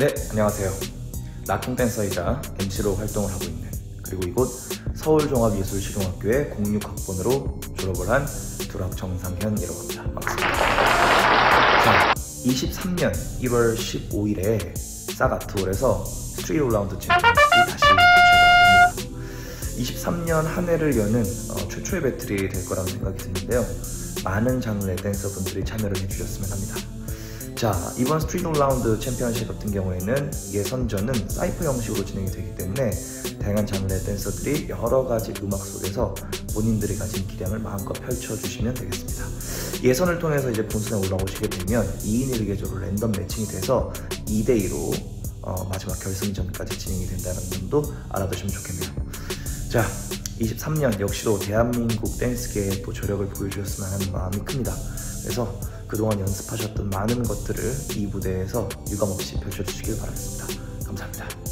네, 안녕하세요. locking 댄서이자 MC로 활동을 하고 있는 그리고 이곳 서울종합예술실용학교의 06학번으로 졸업을 한 두락 정상현이라고 합니다. 반갑습니다. 자, 23년 1월 15일에 싹아트홀에서 Street All Round Championship 다시 개최가 됩니다. 23년 한 해를 여는 어, 최초의 배틀이 될 거라고 생각이 드는데요. 많은 장르의 댄서분들이 참여를 해주셨으면 합니다. 자, 이번 Street All Round Championship 같은 경우에는 예선전은 사이퍼 형식으로 진행이 되기 때문에 다양한 장르의 댄서들이 여러 가지 음악 속에서 본인들이 가진 기량을 마음껏 펼쳐주시면 되겠습니다. 예선을 통해서 이제 본선에 올라오시게 되면 2인 1개 조로 랜덤 매칭이 돼서 2대2로 어, 마지막 결승전까지 진행이 된다는 점도 알아두시면 좋겠네요. 자, 23년 역시도 대한민국 댄스계에 또 저력을 보여주셨으면 하는 마음이 큽니다. 그래서 그동안 연습하셨던 많은 것들을 이 무대에서 유감없이 펼쳐주시길 바라겠습니다. 감사합니다.